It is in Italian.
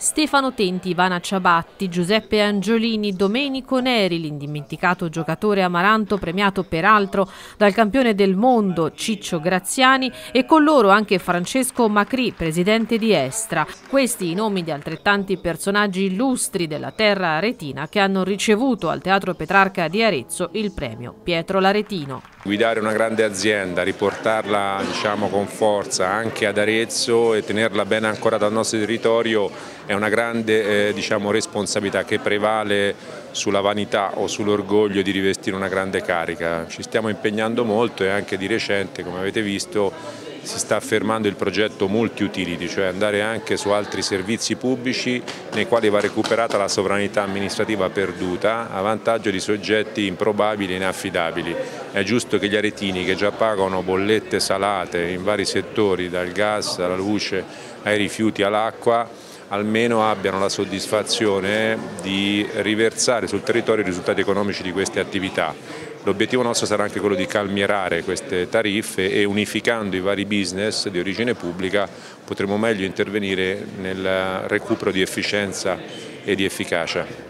Stefano Tenti, Ivana Ciabatti, Giuseppe Angiolini, Domenico Neri, l'indimenticato giocatore Amaranto premiato peraltro dal campione del mondo Ciccio Graziani e con loro anche Francesco Macri, presidente di Estra. Questi i nomi di altrettanti personaggi illustri della terra aretina che hanno ricevuto al Teatro Petrarca di Arezzo il premio Pietro Laretino. Guidare una grande azienda, riportarla diciamo, con forza anche ad Arezzo e tenerla bene ancora dal nostro territorio è una grande eh, diciamo, responsabilità che prevale sulla vanità o sull'orgoglio di rivestire una grande carica. Ci stiamo impegnando molto e anche di recente, come avete visto, si sta affermando il progetto multi-utility, cioè andare anche su altri servizi pubblici nei quali va recuperata la sovranità amministrativa perduta a vantaggio di soggetti improbabili e inaffidabili. È giusto che gli aretini che già pagano bollette salate in vari settori, dal gas alla luce ai rifiuti all'acqua, almeno abbiano la soddisfazione di riversare sul territorio i risultati economici di queste attività. L'obiettivo nostro sarà anche quello di calmierare queste tariffe e unificando i vari business di origine pubblica potremo meglio intervenire nel recupero di efficienza e di efficacia.